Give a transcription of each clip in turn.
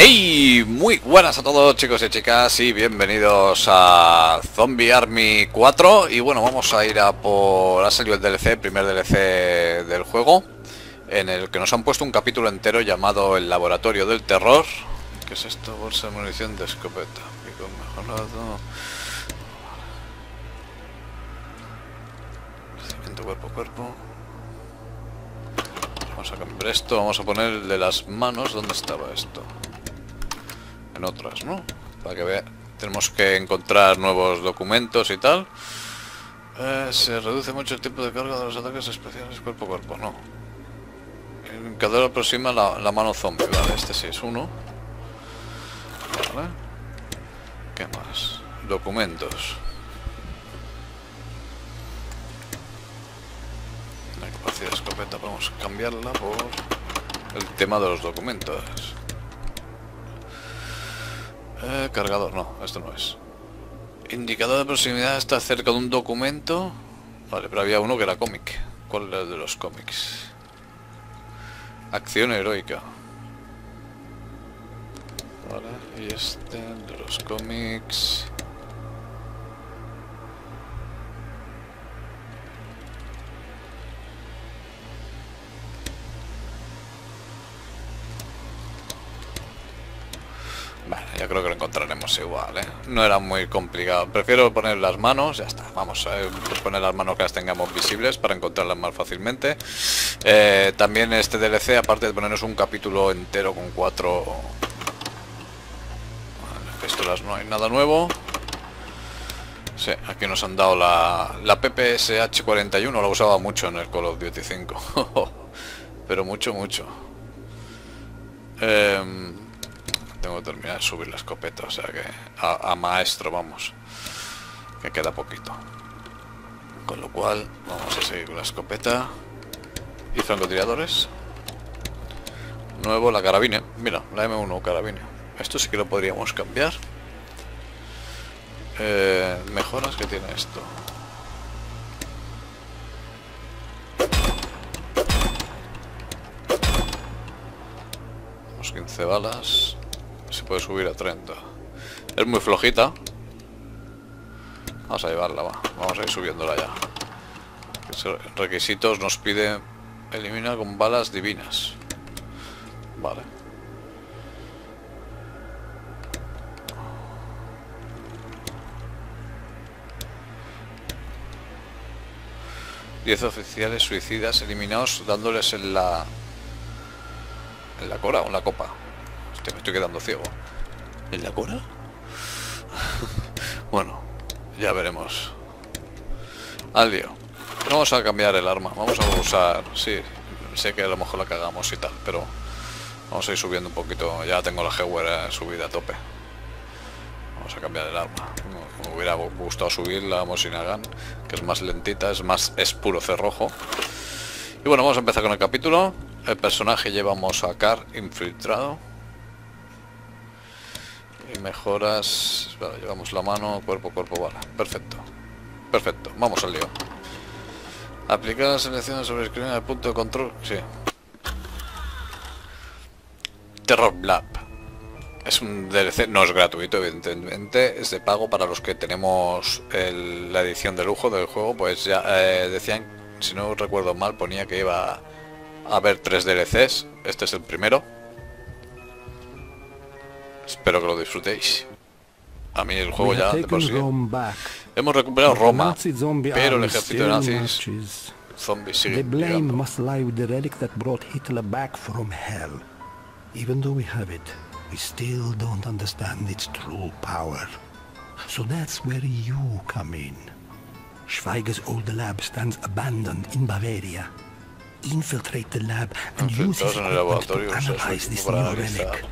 ¡Hey! Muy buenas a todos chicos y chicas y bienvenidos a Zombie Army 4 Y bueno, vamos a ir a por... ha salido el DLC, el primer DLC del juego En el que nos han puesto un capítulo entero llamado El Laboratorio del Terror ¿Qué es esto? Bolsa de munición de escopeta Pico mejorado cuerpo a cuerpo Vamos a cambiar esto, vamos a poner el de las manos ¿Dónde estaba esto? En otras, ¿no? Para que vea. Tenemos que encontrar nuevos documentos y tal. Eh, se reduce mucho el tiempo de carga de los ataques especiales cuerpo a cuerpo, no. El indicador aproxima la, mano zombie, este sí es uno. Vale. ¿Qué más? Documentos. La capacidad de escopeta, vamos a cambiarla por el tema de los documentos. Eh, cargador, no, esto no es. Indicador de proximidad está cerca de un documento. Vale, pero había uno que era cómic. ¿Cuál era de los cómics? Acción heroica. Vale, y este de los cómics. Encontraremos igual, ¿eh? No era muy complicado. Prefiero poner las manos, ya está. Vamos a poner las manos que las tengamos visibles para encontrarlas más fácilmente. Eh, también este DLC, aparte de ponernos un capítulo entero con cuatro... Pistolas no hay nada nuevo. Sí, aquí nos han dado la, la PPSH-41, la usaba mucho en el Call of Duty 5. Pero mucho, mucho. Eh, tengo que terminar de subir la escopeta, o sea que a, maestro vamos. Que queda poquito. Con lo cual vamos a seguir con la escopeta. Y francotiradores. Nuevo la carabina. Mira, la M1 carabina. Esto sí que lo podríamos cambiar. Eh, mejoras que tiene esto. Unos 15 balas puede subir a 30 es muy flojita. Vamos a llevarla va. vamos a ir subiéndola ya. Requisitos nos pide elimina con balas divinas. Vale. 10 oficiales suicidas eliminados dándoles en la en la cora o en la copa estoy quedando ciego. ¿En la cora? bueno, ya veremos. Al lío. Vamos a cambiar el arma. Vamos a usar... Sí, sé que a lo mejor la cagamos y tal, pero... Vamos a ir subiendo un poquito. Ya tengo la G subida a tope. Vamos a cambiar el arma. Me hubiera gustado subir la Mosinagan, que es más lentita, es más... es puro cerrojo. Y bueno, vamos a empezar con el capítulo. El personaje llevamos a Car infiltrado. Mejoras... Llevamos la mano, cuerpo, cuerpo, bala. Perfecto. Perfecto. Vamos al lío. Aplicar la selección sobre el el punto de control. Sí. Terror Blab. Es un DLC, no es gratuito, evidentemente, es de pago para los que tenemos la edición de lujo del juego, pues ya eh, decían, si no recuerdo mal, ponía que iba a haber tres DLCs, este es el primero, Espero que lo disfrutéis. A mí el juego ya de por sí. Hemos recuperado Roma, pero el ejército de nazis zombies sigue. The blame must lie with the relic that brought Hitler back from hell. Even though we have it, we still don't understand its true power. So that's where you come in. Schweiger's old lab stands abandoned in Bavaria. Infiltrate the lab and use his equipment to analyze this new relic.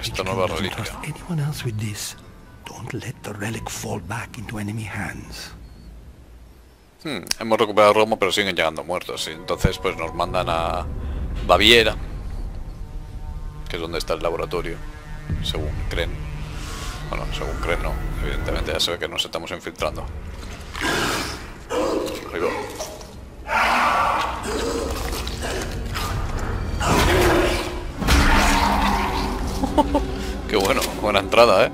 Esta nueva reliquia. Hmm, hemos recuperado Roma, pero siguen llegando muertos. Y entonces, pues nos mandan a Baviera, que es donde está el laboratorio, según creen. Bueno, según creen, no. Evidentemente ya se ve que nos estamos infiltrando. Qué bueno, buena entrada, ¿eh?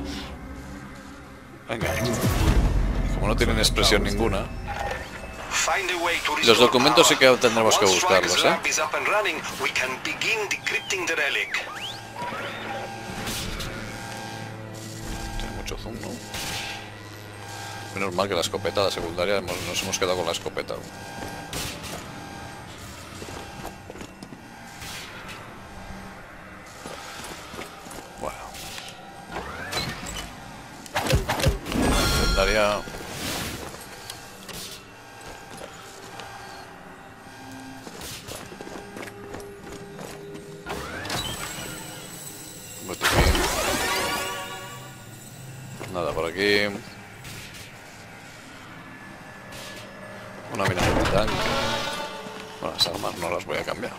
Venga. Como no tienen expresión ninguna. Los documentos sí que tendremos que buscarlos, ¿eh? Tiene mucho zoom, ¿no? Menos mal que la escopeta, la secundaria, nos hemos quedado con la escopeta. Nada por aquí. Una mina de tanque. Bueno, las armas no las voy a cambiar.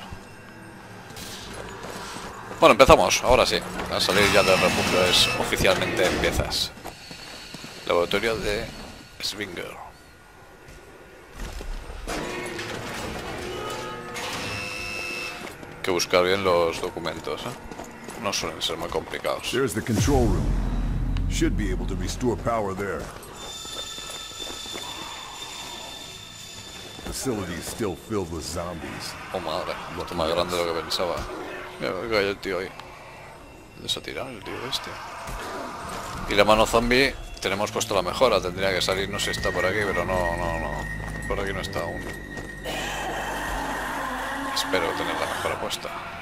Bueno, empezamos, ahora sí. A salir ya del refugio es oficialmente empiezas. Laboratorio de Swinger. Hay que buscar bien los documentos, ¿eh? No suelen ser muy complicados. There's the control room. Should be able to restore power there. Facility is still filled with zombies. Oh madre, mucho más grande de lo que pensaba. Mira, hay el tío ahí. ¿Dónde se ha tirado el tío este? Y la mano zombie, tenemos puesto la mejora. Tendría que salir, no sé si está por aquí, pero no, no, no. Por aquí no está aún. Espero tener la mejora puesta.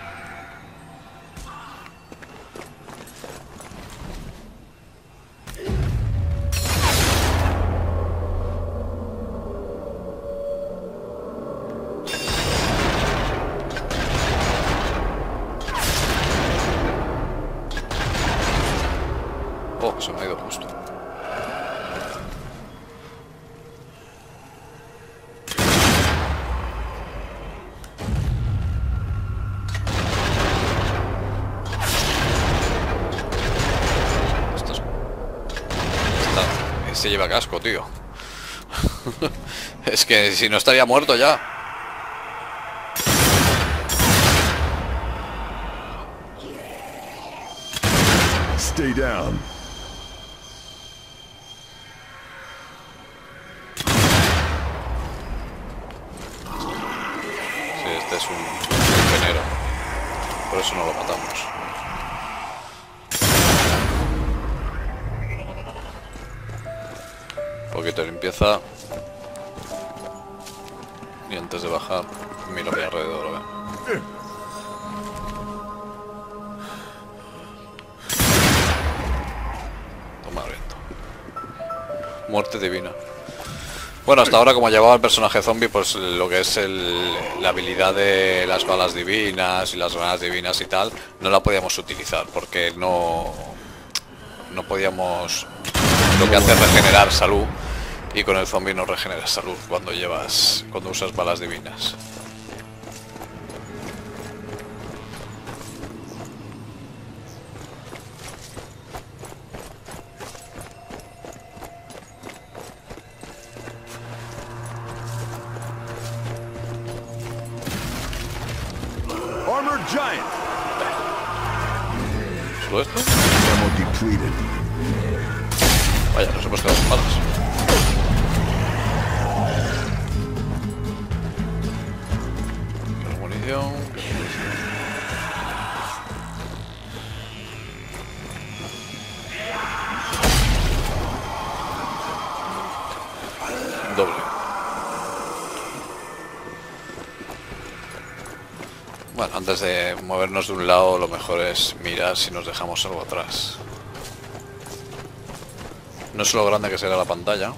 Se lleva casco, tío. es que si no estaría muerto ya. Stay down. por eso no lo matamos. Poquito de limpieza. Y antes de bajar, miro mi alrededor, Toma viento. Muerte divina. Bueno, hasta ahora como llevaba el personaje zombie, pues lo que es la habilidad de las balas divinas y las granadas divinas y tal, no la podíamos utilizar porque no, no podíamos lo que hace es regenerar salud y con el zombie no regenera salud cuando llevas, cuando usas balas divinas. Antes de movernos de un lado, lo mejor es mirar si nos dejamos algo atrás. No es lo grande que será la pantalla.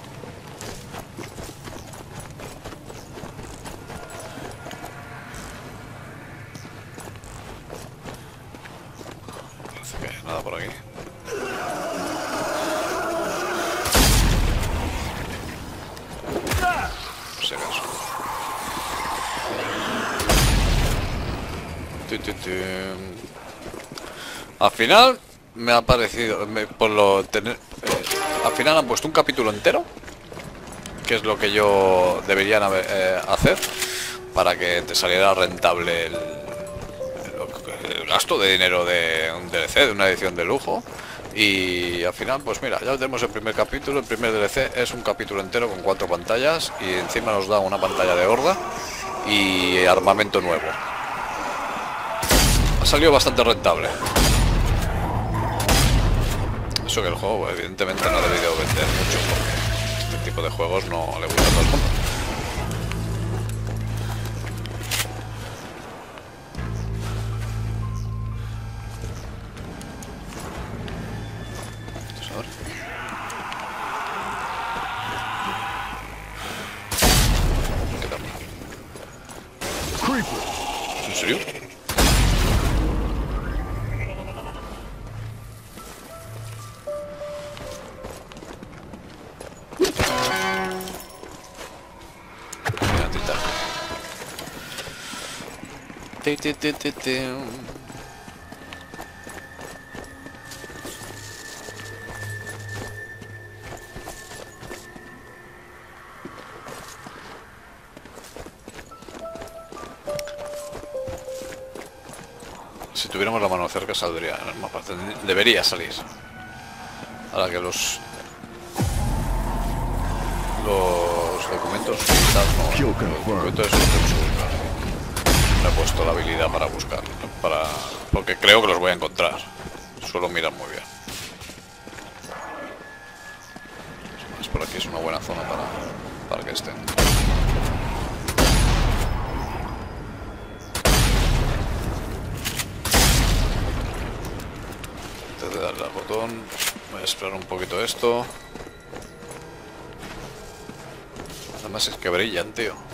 Parece que nada por aquí. Por si acaso. Al final me ha parecido, por lo tener, eh, al final han puesto un capítulo entero, que es lo que yo deberían eh, hacer para que te saliera rentable el, gasto de dinero de un DLC, de una edición de lujo. Y al final, pues mira, ya tenemos el primer capítulo. El primer DLC es un capítulo entero con cuatro pantallas y encima nos da una pantalla de horda y armamento nuevo. Ha salido bastante rentable. Eso que el juego, evidentemente, no ha debido vender mucho porque este tipo de juegos no le gusta a todo el mundo. Si tuviéramos la mano cerca saldría en el mapa. Debería salir. Ahora que los... Los documentos... No, los documentos he puesto la habilidad para buscar. Para... Porque creo que los voy a encontrar. Suelo mirar muy bien. Es por aquí es una buena zona para, para que estén. Antes de darle al botón, voy a esperar un poquito esto. Además es que brillan, tío.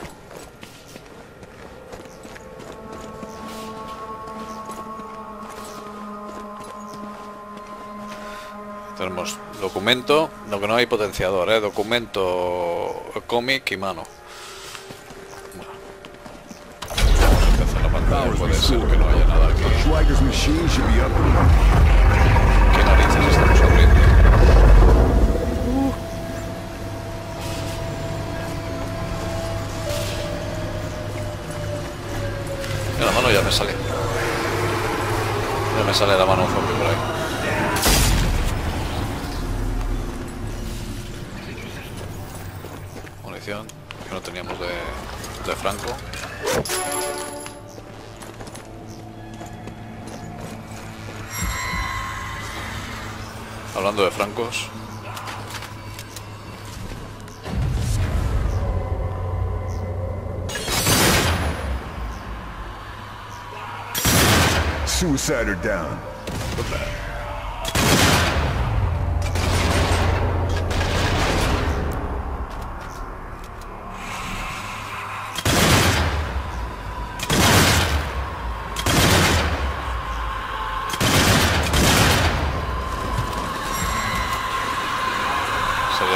Documento, lo que no hay potenciador, ¿eh? documento, cómic y mano. Bueno. la pantalla, puede ser que no haya nada aquí. ¿Qué narices estamos abriendo? la mano ya me sale. Ya me sale la mano zombie que no teníamos de, de Franco. Hablando de francos. Suicider down.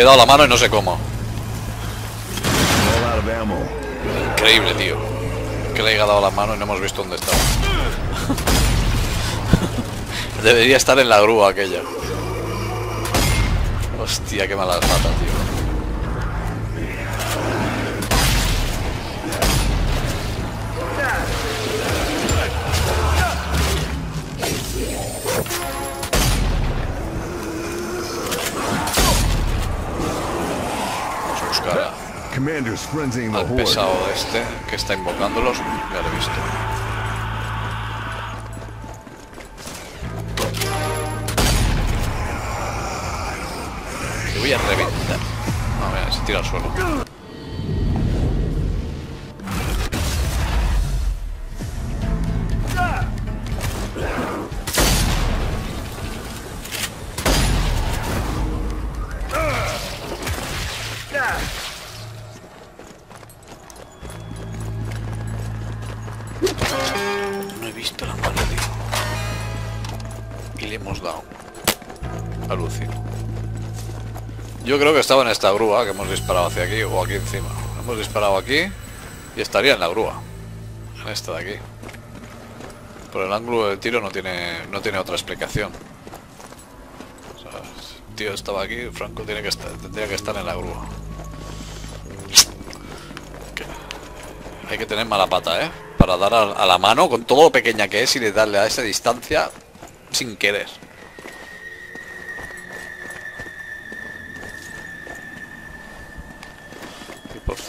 he dado la mano y no sé cómo. Increíble, tío. Que le haya dado la mano y no hemos visto dónde estaba. Debería estar en la grúa aquella. Hostia, qué mala mata, tío. Al pesado este que está invocándolos. Ya lo he visto. voy a reventar. No, mira, se tira al suelo. Yo creo que estaba en esta grúa que hemos disparado hacia aquí o aquí encima. Hemos disparado aquí y estaría en la grúa. En esta de aquí. Por el ángulo del tiro no tiene, no tiene otra explicación. el tío estaba aquí, Franco tiene que estar, tendría que estar en la grúa. Hay que tener mala pata, ¿eh? Para dar a, la mano, con todo lo pequeña que es, y de darle a esa distancia sin querer.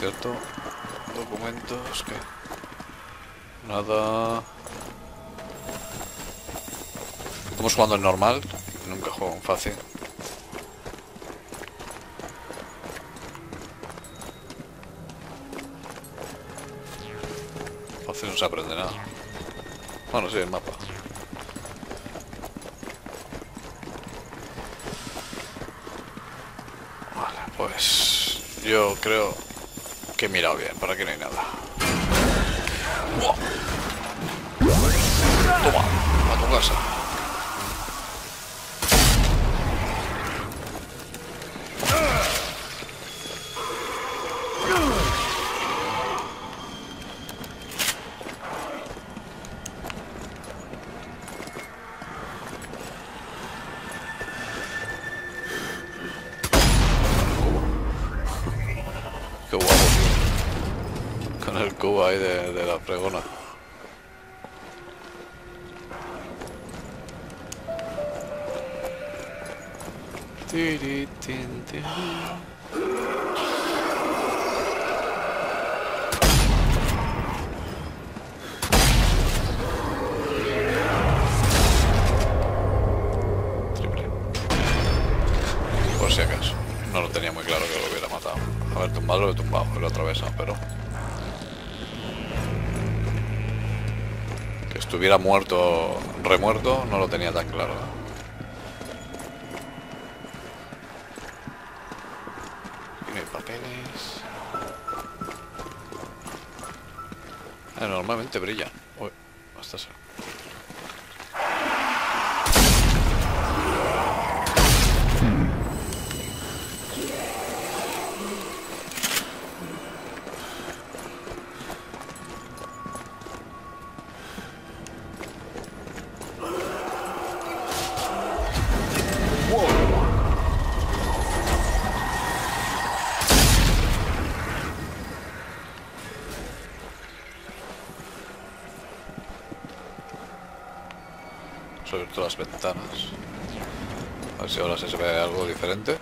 Cierto, documentos que... Nada... Estamos jugando en normal, nunca juego en fácil. Fácil no se aprende nada. Bueno, sí, el mapa. Vale, pues yo creo que he mirado bien, para aquí no hay nada. Toma, a tu casa. De, la pregona. Triple. Estuviera muerto, remuerto, no lo tenía tan claro. no hay papeles. Ah, normalmente brilla. Hasta. Ventanas. A ver si ahora se ve algo diferente.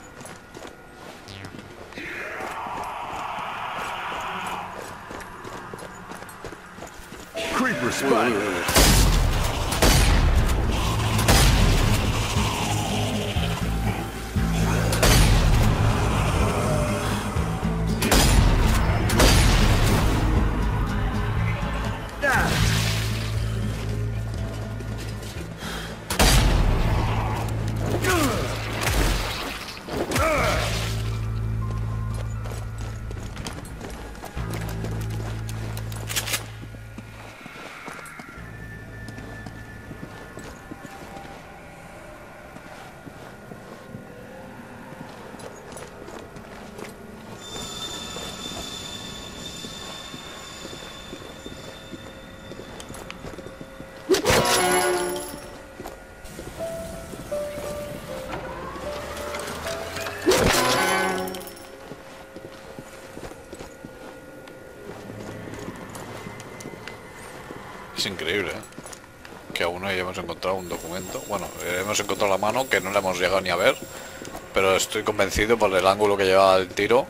Increíble, ¿eh? Que aún no hayamos encontrado un documento. Bueno, hemos encontrado la mano que no la hemos llegado ni a ver. Pero estoy convencido por el ángulo que llevaba el tiro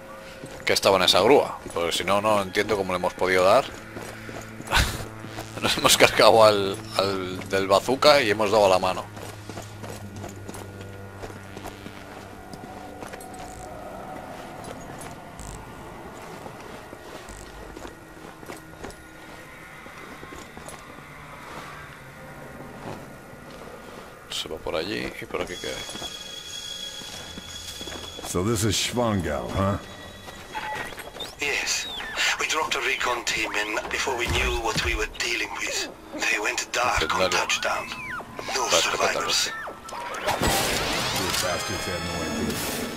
que estaba en esa grúa. Porque si no, no entiendo cómo le hemos podido dar. Nos hemos cargado al, del bazooka y hemos dado la mano. Se va por allí y por aquí que. So this is Schwangau, huh? Yes. We dropped a recon team in before we knew what we were dealing with. They went dark on touchdown. No survivors. Poor bastards had no idea.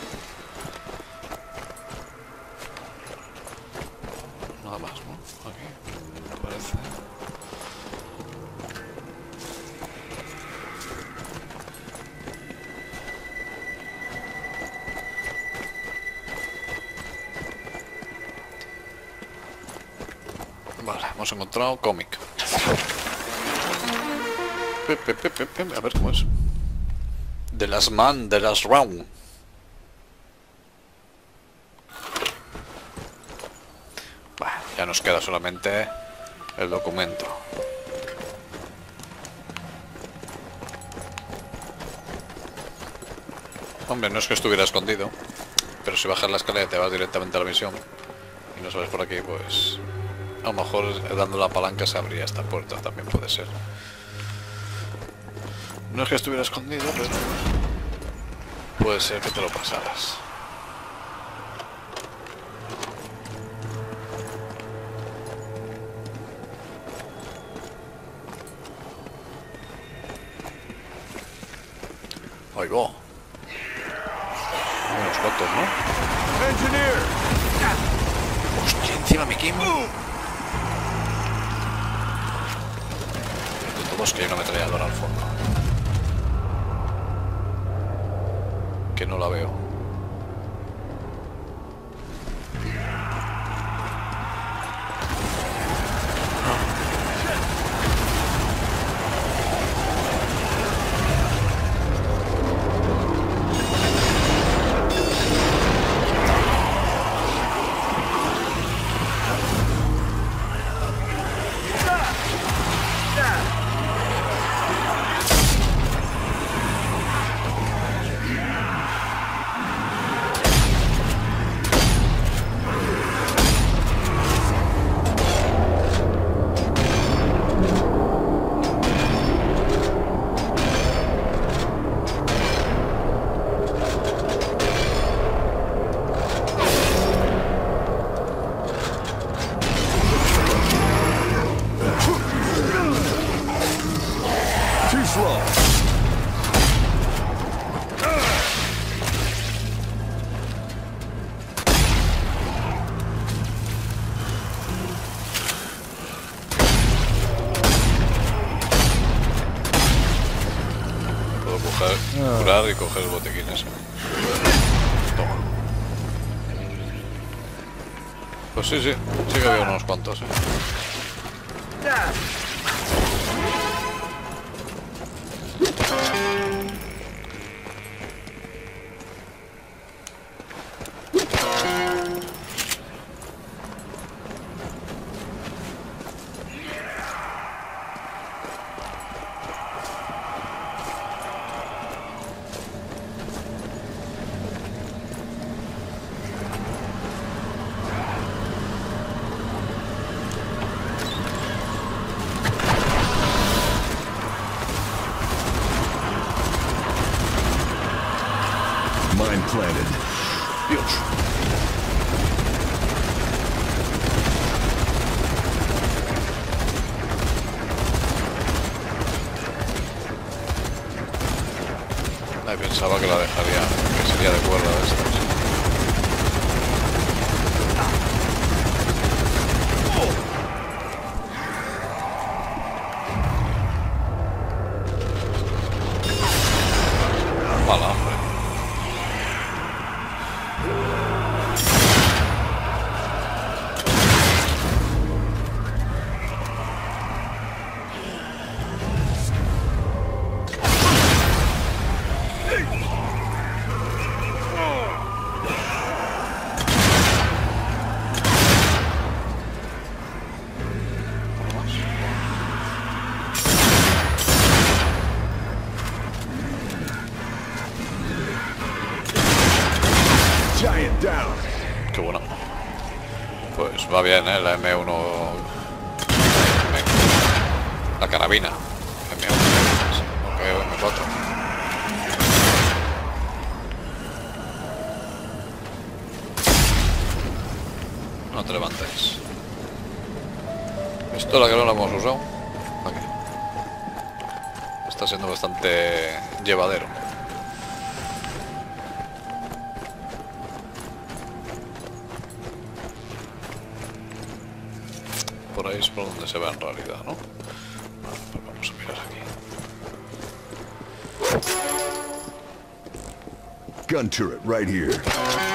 Encontrado cómic. A ver cómo es. De las man, de las round. ya nos queda solamente el documento. Hombre, no es que estuviera escondido, pero si bajas la escalera te vas directamente a la misión y no sabes por aquí, pues a lo mejor dando la palanca se abría esta puerta, también puede ser. No es que estuviera escondido, pero puede ser que te lo pasaras. Sí, sí, sí que había unos cuantos, ¿eh? Pensaba que la dejaría, Va bien, ¿eh? La M1... La carabina. M1. M4. No te levantes. Esto la que no la hemos usado. Está siendo bastante llevadero. Se ve en realidad, ¿no? Pues vamos a mirar aquí. Gun turret right here.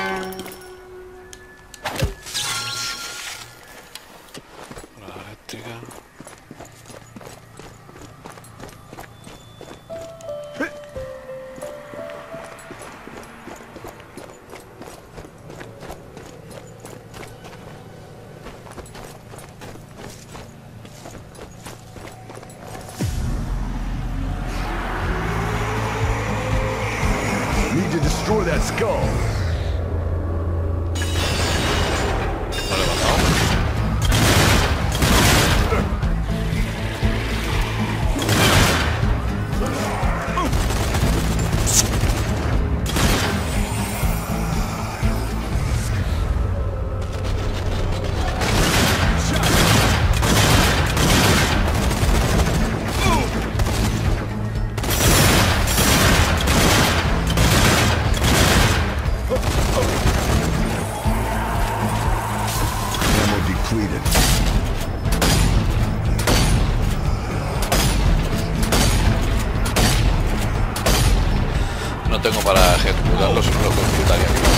No tengo para ejecutarlo, solo lo computaría.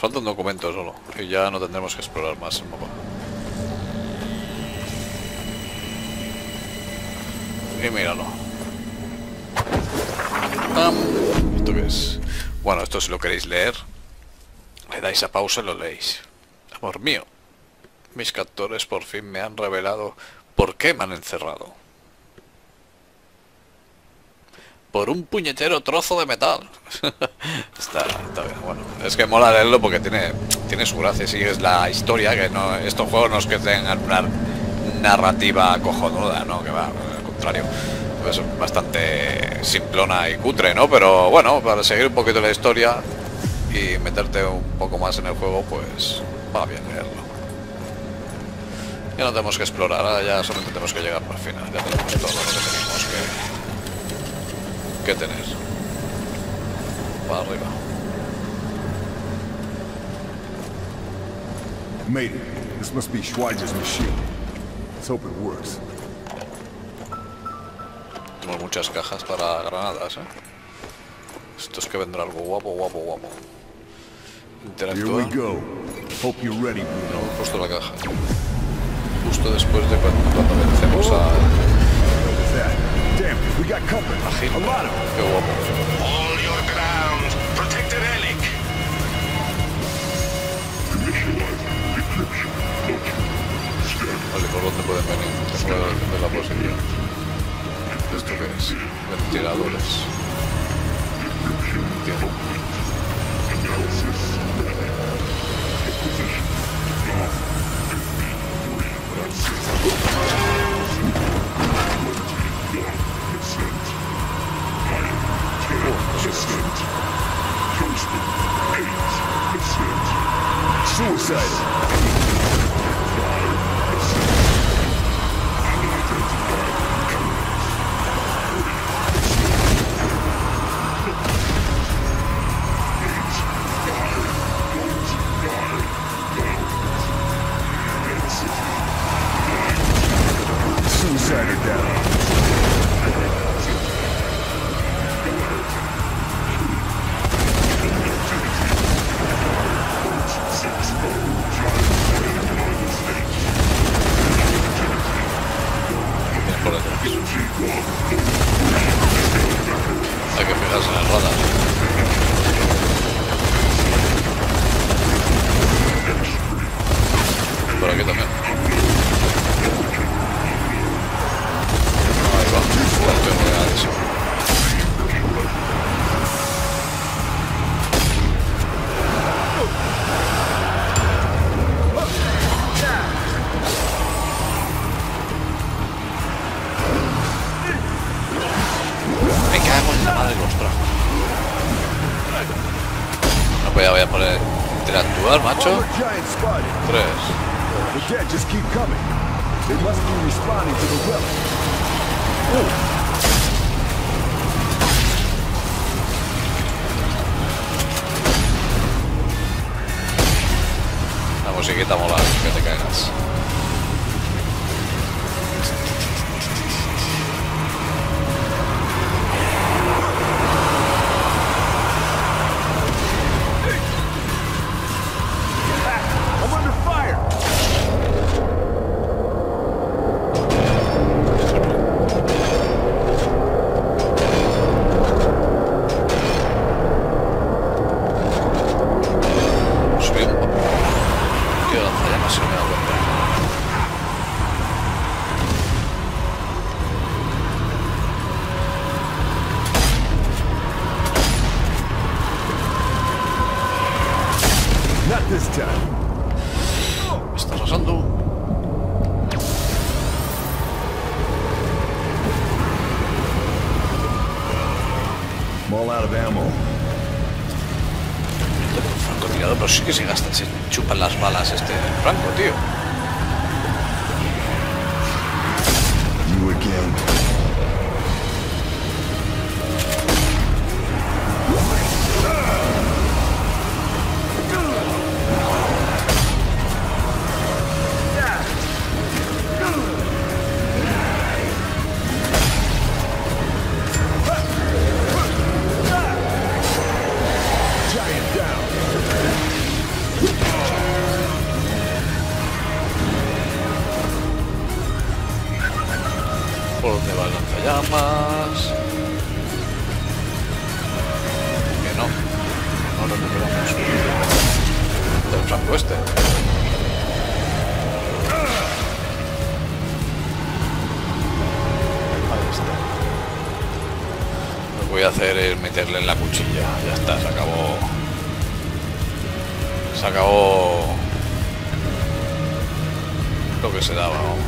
falta un documento solo, y ya no tendremos que explorar más el mapa. Y míralo. ¿Esto es? Bueno, esto si lo queréis leer, le dais a pausa y lo leéis. Amor mío, mis captores por fin me han revelado por qué me han encerrado por un puñetero trozo de metal. está, bien, bueno. Es que mola leerlo porque tiene, tiene su gracia, sí, es la historia, que no estos juegos no es que tengan una narrativa cojonuda, ¿no? Que va, al contrario. Es bastante simplona y cutre, ¿no? Pero bueno, para seguir un poquito la historia y meterte un poco más en el juego, pues va bien leerlo. Ya no tenemos que explorar, ahora ya solamente tenemos que llegar el final, ya tenemos todo lo que tenemos que que tener. Para arriba. Made it. This must be Schweiger's machine. Let's hope it works. Tenemos muchas cajas para granadas, ¿eh? Esto es que vendrá algo guapo, guapo, guapo. Interactuar. Hope you're ready, No, justo la caja. Justo después de cuando, cuando vencemos a... We got company. A lot of Qué guapo. All your ground. Protect the relic. Vale, ¿por dónde pueden venir? Tengo que la posición. ¿Esto qué es? Ventiladores. Entiendo. Just keep coming. They must be responding to the relic. personnel with that. En la cuchilla. Ya está, se acabó. Se acabó lo que se daba, vamos.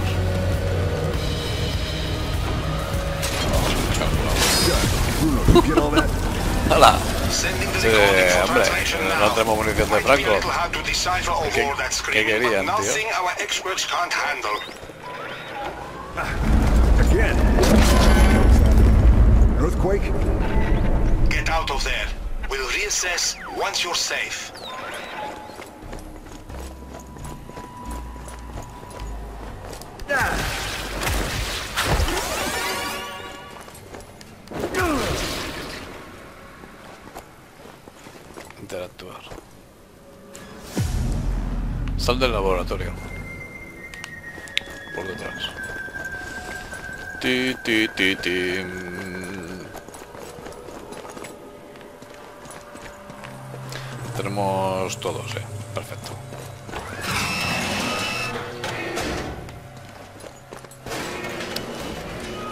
¡Hala! Eh, hombre, no tenemos munición de franco. ¿Qué, qué querían, tío? Earthquake? Get out of there. We'll reassess once you're safe. Del laboratorio. Por detrás. Ti, ti, ti, ti. Tenemos todos, eh. Perfecto.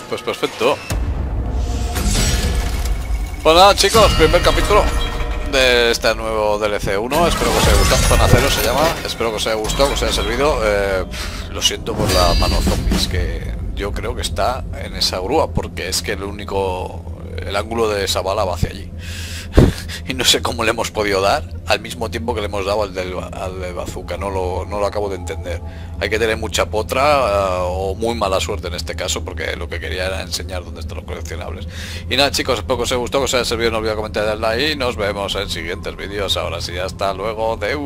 Pues perfecto. Hola chicos, primer capítulo de este nuevo DLC 1. Espero que os haya gustado. Zona 0 se llama. Espero que os haya gustado, que os haya servido. Eh, lo siento por la mano zombies que yo creo que está en esa grúa, porque es que el único. El ángulo de esa bala va hacia allí. y no sé cómo le hemos podido dar al mismo tiempo que le hemos dado al del, al bazooka, no lo, no lo acabo de entender. Hay que tener mucha potra eh, o muy mala suerte en este caso porque lo que quería era enseñar dónde están los coleccionables. Y nada chicos, espero que os haya gustado, que os haya servido, no olvidéis comentar, darle y nos vemos en siguientes vídeos. Ahora sí, hasta luego, de